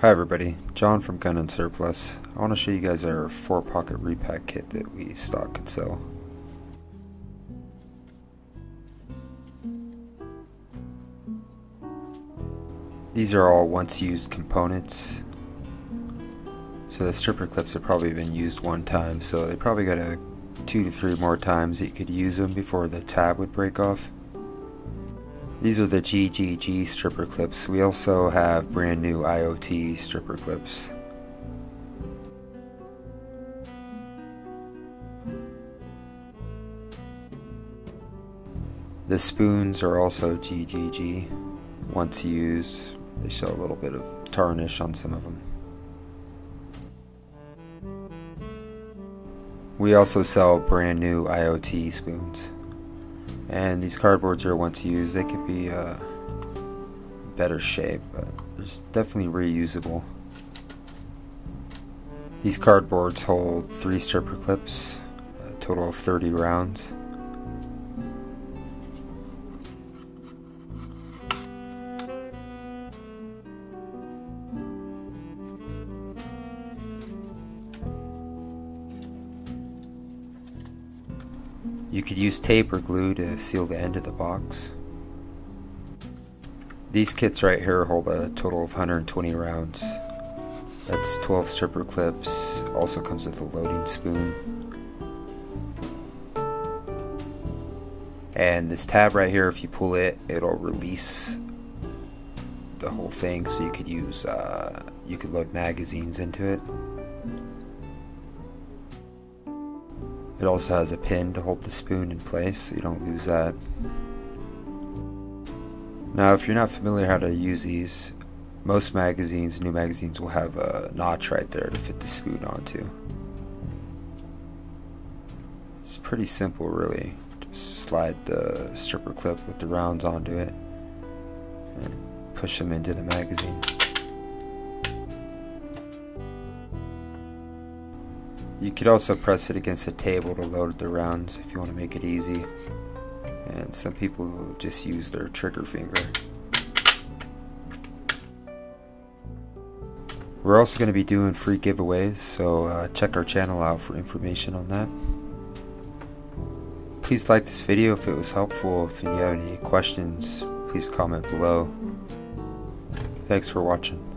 Hi everybody, John from Gun and Surplus. I want to show you guys our 4 pocket repack kit that we stock and sell. These are all once used components. So the stripper clips have probably been used one time, so they probably got a two to three more times that you could use them before the tab would break off. These are the GGG stripper clips. We also have brand new IoT stripper clips. The spoons are also GGG. Once used, they show a little bit of tarnish on some of them. We also sell brand new IoT spoons. And these cardboards are once used, they could be uh, better shape, but it's definitely reusable. These cardboards hold three stripper clips, a total of 30 rounds. You could use tape or glue to seal the end of the box. These kits right here hold a total of 120 rounds. That's 12 stripper clips, also comes with a loading spoon. And this tab right here, if you pull it, it'll release the whole thing so you could use, uh, you could load magazines into it. It also has a pin to hold the spoon in place so you don't lose that. Now if you're not familiar how to use these, most magazines, new magazines will have a notch right there to fit the spoon onto. It's pretty simple really. Just slide the stripper clip with the rounds onto it and push them into the magazine. You could also press it against the table to load the rounds if you want to make it easy. And some people just use their trigger finger. We're also going to be doing free giveaways, so uh, check our channel out for information on that. Please like this video if it was helpful. If you have any questions, please comment below. Thanks for watching.